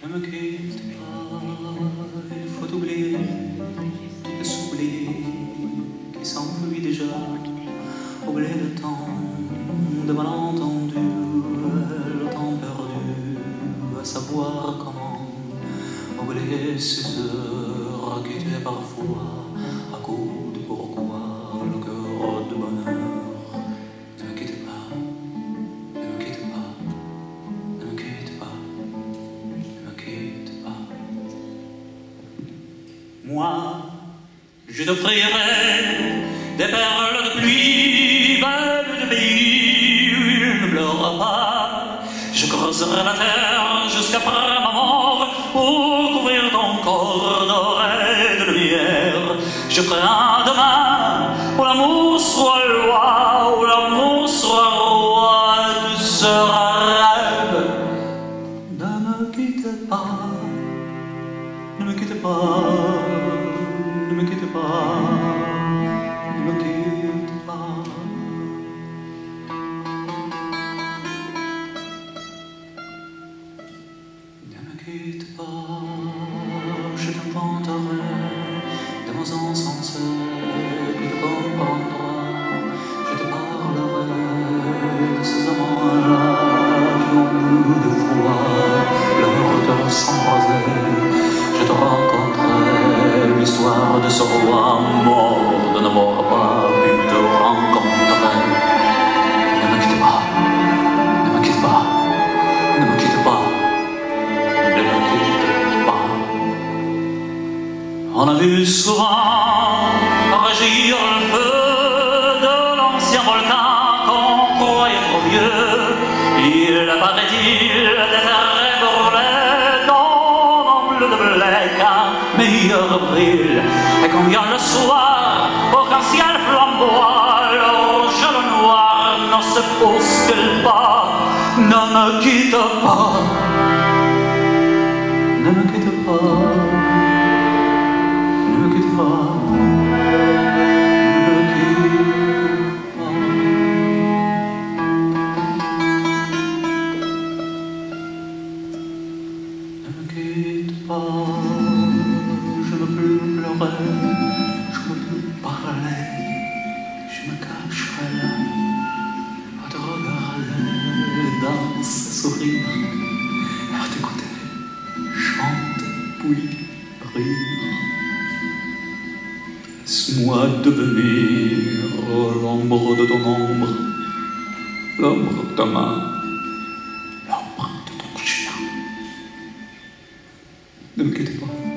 Ne me quitte pas, il faut oublier, le s'oublier, qui s'enfuit déjà, oublier le temps de malentendu, le temps perdu, à savoir comment oublier ces heures qui tuaient parfois à court. Moi, je t'offrirai des perles de pluie, belles de pays il ne pleurera pas. Je creuserai la terre jusqu'après ma mort pour couvrir ton corps doré de lumière. Je ferai un demain où l'amour soit loi, où l'amour soit roi, tu seras rêve. Ne me quitte pas, me quitte pas, ne me quitte pas, de ce roi mort de n'avoir pas pu te rencontrer. Ne me quitte pas, ne me quitte pas, ne me quitte pas. Ne me quitte pas. On a vu souvent régir le feu de l'ancien volcan qu'on croyait trop vieux. Il apparaît-il des arrêts meilleur brille. Et vient le soir, aucun ciel flamboie, le rouge le noir ne se bousculent pas. Ne me quitte pas. Laisse-moi devenir l'ombre de ton ombre, l'ombre de ta main, l'ombre de ton chien. Ne me quitte pas. Ne me quitte pas.